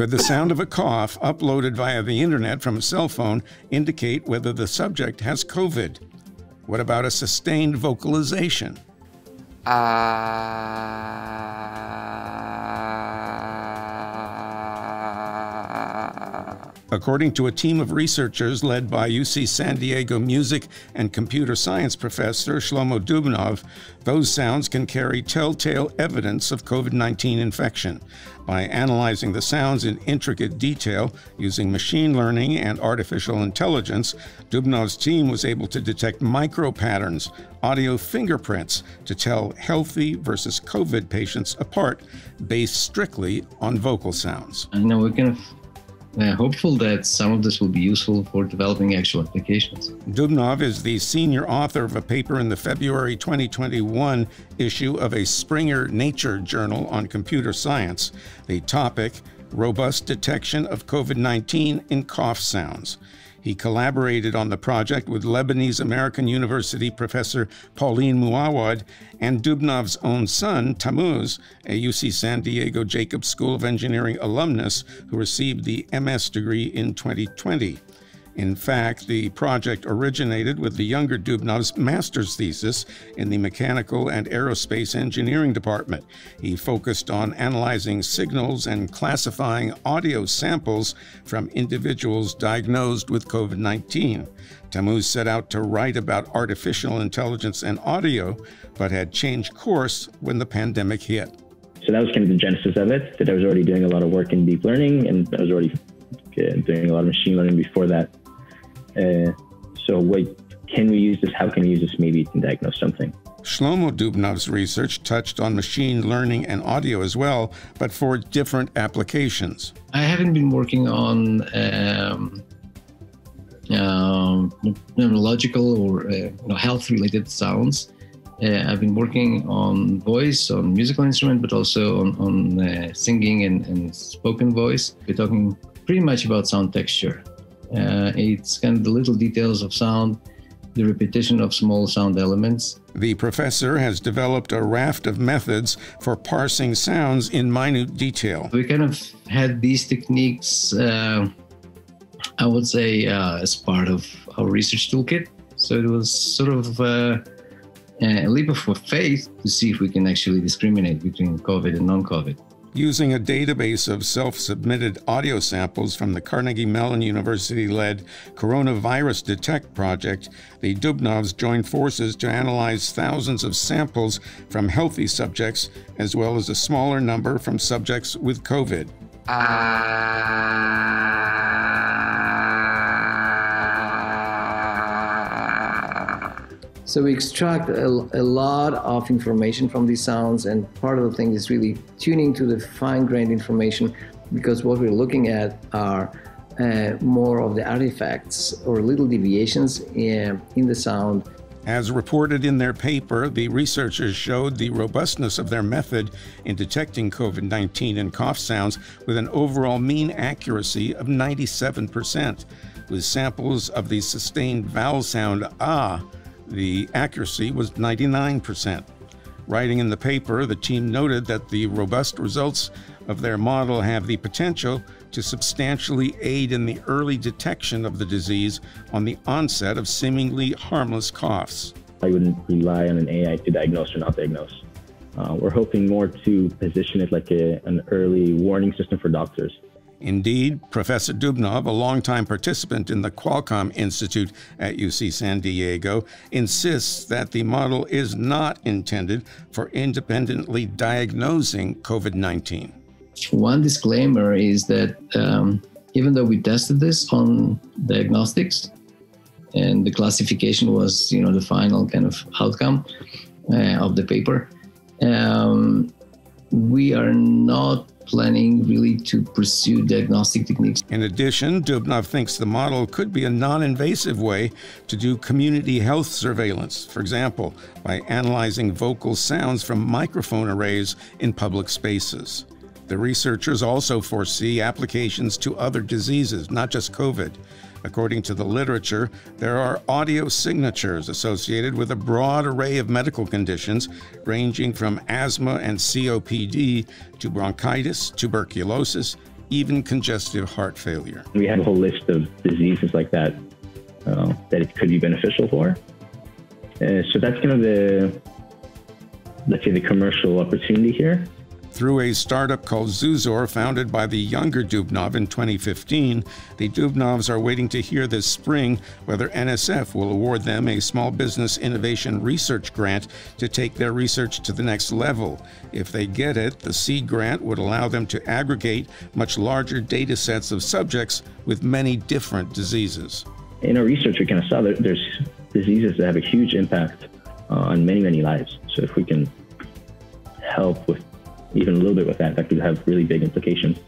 Could the sound of a cough uploaded via the internet from a cell phone indicate whether the subject has COVID? What about a sustained vocalization? Uh, According to a team of researchers led by UC San Diego music and computer science professor Shlomo Dubnov, those sounds can carry telltale evidence of COVID 19 infection. By analyzing the sounds in intricate detail using machine learning and artificial intelligence, Dubnov's team was able to detect micro patterns, audio fingerprints, to tell healthy versus COVID patients apart based strictly on vocal sounds. I know we're kind of uh, hopeful that some of this will be useful for developing actual applications. Dubnov is the senior author of a paper in the February 2021 issue of a Springer Nature journal on computer science. The topic Robust Detection of COVID 19 in Cough Sounds. He collaborated on the project with Lebanese American University professor Pauline Mouawad and Dubnov's own son, Tammuz, a UC San Diego Jacobs School of Engineering alumnus who received the MS degree in 2020. In fact, the project originated with the younger Dubnov's master's thesis in the Mechanical and Aerospace Engineering Department. He focused on analyzing signals and classifying audio samples from individuals diagnosed with COVID 19. Tammuz set out to write about artificial intelligence and audio, but had changed course when the pandemic hit. So that was kind of the genesis of it, that I was already doing a lot of work in deep learning and I was already uh, doing a lot of machine learning before that. Uh, so what can we use this? How can we use this? Maybe to diagnose something. Shlomo Dubnov's research touched on machine learning and audio as well, but for different applications. I haven't been working on um, um, neurological or uh, you know, health-related sounds. Uh, I've been working on voice, on musical instrument, but also on, on uh, singing and, and spoken voice. We're talking pretty much about sound texture. Uh, it's kind of the little details of sound, the repetition of small sound elements. The professor has developed a raft of methods for parsing sounds in minute detail. We kind of had these techniques, uh, I would say, uh, as part of our research toolkit. So it was sort of uh, a leap of faith to see if we can actually discriminate between COVID and non COVID. Using a database of self submitted audio samples from the Carnegie Mellon University led Corona Voice Detect project, the Dubnovs joined forces to analyze thousands of samples from healthy subjects as well as a smaller number from subjects with COVID. Ah. So we extract a, a, lot of information from these sounds, and part of the thing is really tuning to the fine-grained information, because what we're looking at are uh, more of the artifacts or little deviations in, in the sound. As reported in their paper, the researchers showed the robustness of their method in detecting COVID 19 and cough sounds with an overall mean accuracy of 97%, with samples of the sustained vowel sound ah the accuracy was 99%. Writing in the paper, the team noted that the robust results of their model have the potential to substantially aid in the early detection of the disease on the onset of seemingly harmless coughs. I wouldn't rely on an AI to diagnose or not diagnose. Uh, we're hoping more to position it like a, an early warning system for doctors. Indeed, Professor Dubnov, a longtime participant in the Qualcomm Institute at UC San Diego, insists that the model is not intended for independently diagnosing COVID 19. One disclaimer is that um, even though we tested this on diagnostics and the classification was, you know, the final kind of outcome uh, of the paper, um, we are not planning really to pursue diagnostic techniques. In addition, Dubnov thinks the model could be a non invasive way to do community health surveillance, for example, by analyzing vocal sounds from microphone arrays in public spaces. The researchers also foresee applications to other diseases, not just COVID. According to the literature, there are audio signatures associated with a broad array of medical conditions, ranging from asthma and COPD to bronchitis, tuberculosis, even congestive heart failure. We have a whole list of diseases like that uh, that it could be beneficial for. Uh, so that's kind of the, let's say, the commercial opportunity here through a startup called Zuzor, founded by the younger Dubnov in 2015. The Dubnovs are waiting to hear this spring whether NSF will award them a Small Business Innovation Research Grant to take their research to the next level. If they get it, the seed grant would allow them to aggregate much larger data sets of subjects with many different diseases. In our research, we kind of saw that there's diseases that have a huge impact on many, many lives. So if we can help with even a little bit with that, that could have really big implications.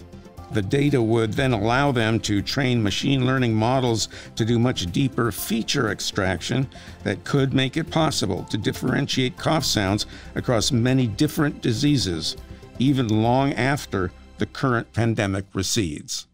The data would then allow them to train machine learning models to do much deeper feature extraction that could make it possible to differentiate cough sounds across many different diseases, even long after the current pandemic recedes.